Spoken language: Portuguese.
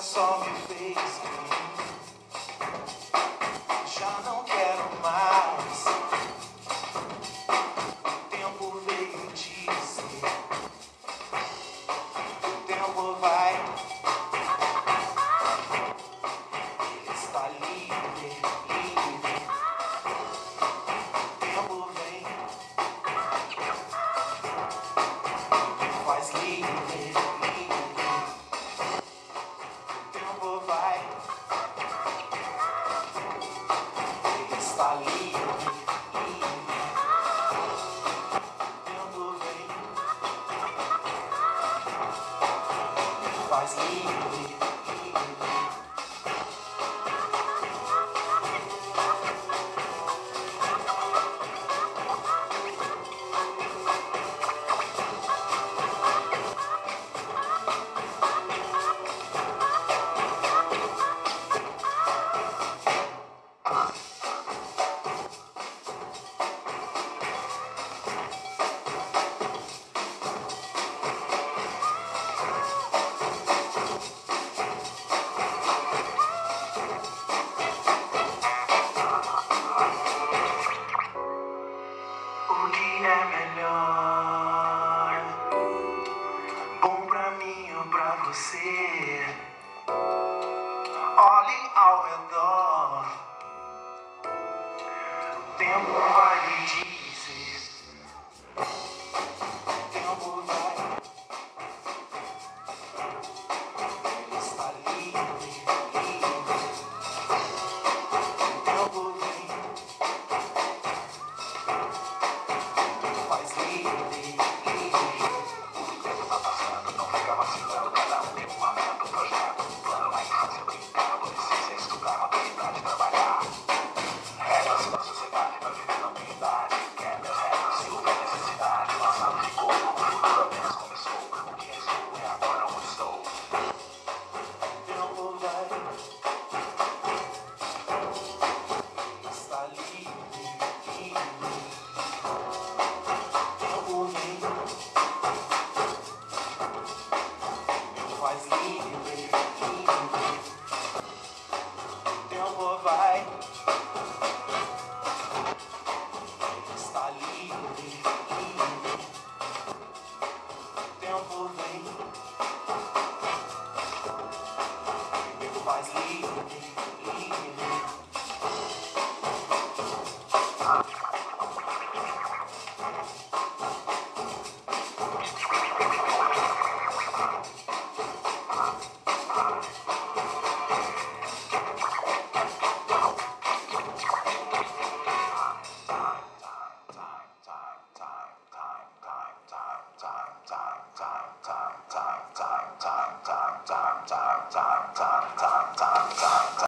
saw your face. faz lindo. tenho pra você. Olhe ao redor. O tempo vai. Bye.